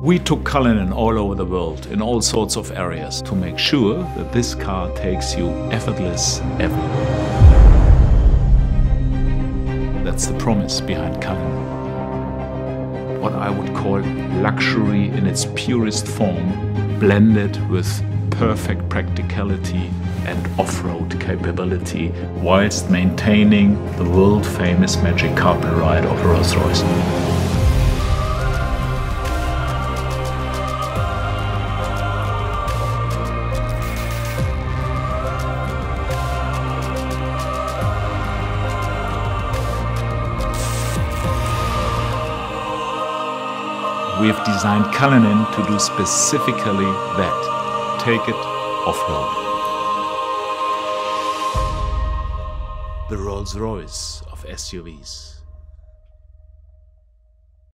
We took Cullinan all over the world in all sorts of areas to make sure that this car takes you effortless everywhere. That's the promise behind Cullinan. What I would call luxury in its purest form, blended with perfect practicality and off-road capability whilst maintaining the world-famous magic carpet ride of Rolls-Royce. We have designed Cullinan to do specifically that take it off road. The Rolls Royce of SUVs.